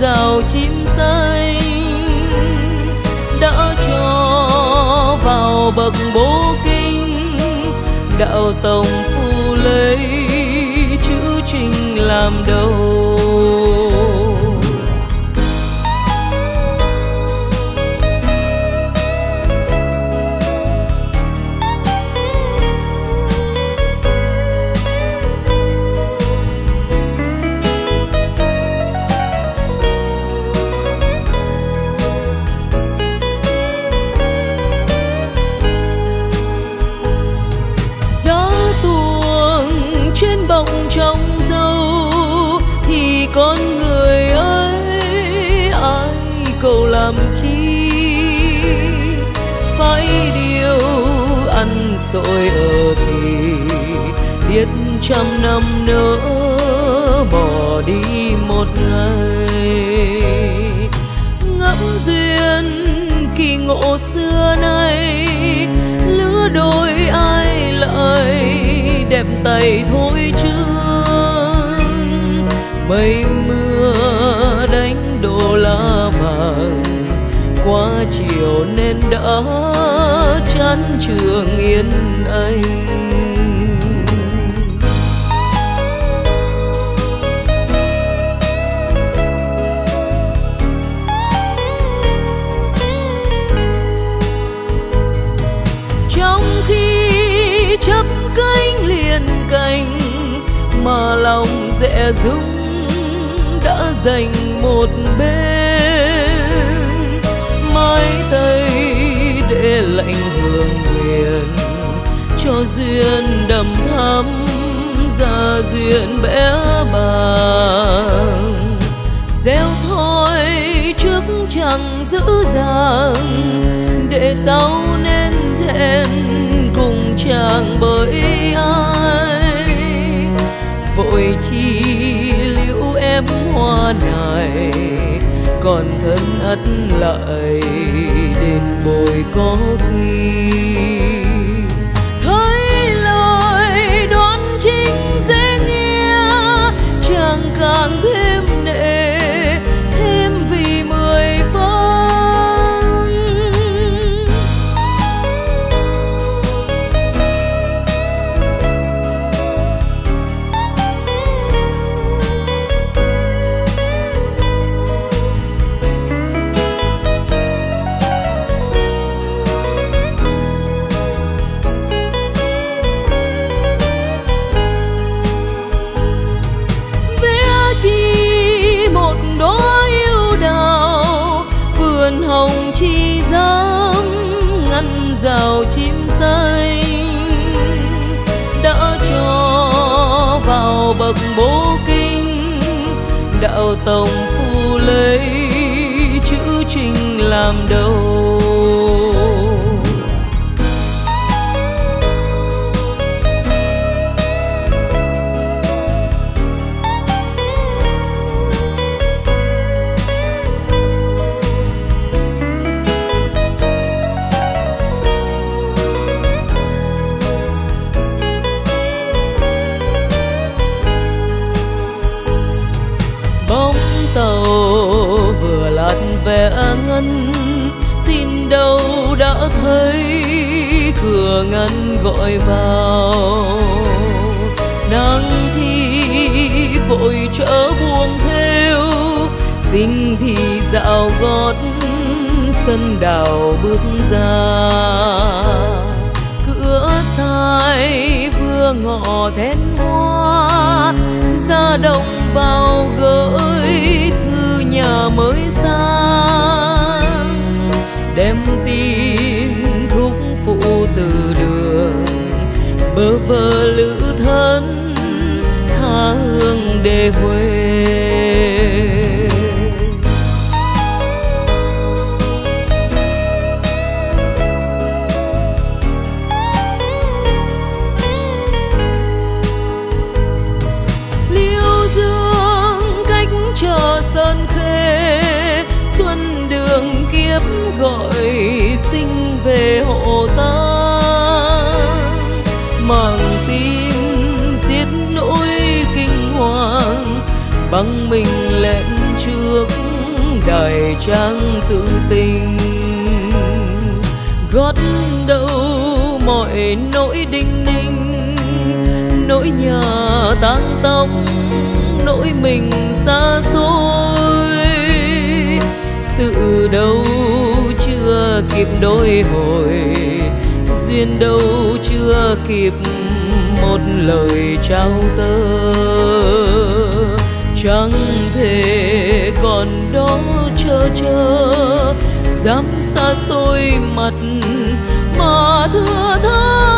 rào chim say, đã cho vào bậc bố kinh, đạo tổng phu lấy chữ trình làm đầu. Trên trong dâu, thì con người ấy ai cầu làm chi? Phải điều ăn sội ở thì thiết trăm năm nữa bỏ đi một ngày. Ngẫm duyên kỳ ngộ xưa nay, lứa đôi ai tay thôi chương mây mưa đánh đổ lá vàng, qua chiều nên đã chán trường yên anh. Chấp cánh liền cành, mà lòng dễ dung đã dành một bên. Mái tay để lạnh hương huyền cho duyên đầm thắm ra duyên bé bàng. Gieo thôi trước chẳng dữ dàng, để sau bởi ai? Vội chi liễu em hoa này, còn thân ất lại đền bồi có khi bậc bố kinh đạo tổng phu lấy chữ trình làm đầu. Lạt ngân, tin đâu đã thấy cửa ngân gọi vào. Nắng thì vội trở buông theo sinh thì dạo gót sân đào bước ra. Cửa sai vừa ngọ thén hoa, ra đồng vào gửi thư nhà mới bơ vơ lữ thân, tha hương để huê. Liêu dương cách chờ sơn khê xuân đường kiếp gọi sinh về hộ ta bằng mình lên trước đời trang tự tình. Gót đâu mọi nỗi đinh ninh, nỗi nhà tan tóc, nỗi mình xa xôi. Sự đâu chưa kịp đôi hồi, duyên đâu chưa kịp một lời trao tơ chẳng thể còn đó chờ chờ dám xa xôi mặt mà thưa thớt.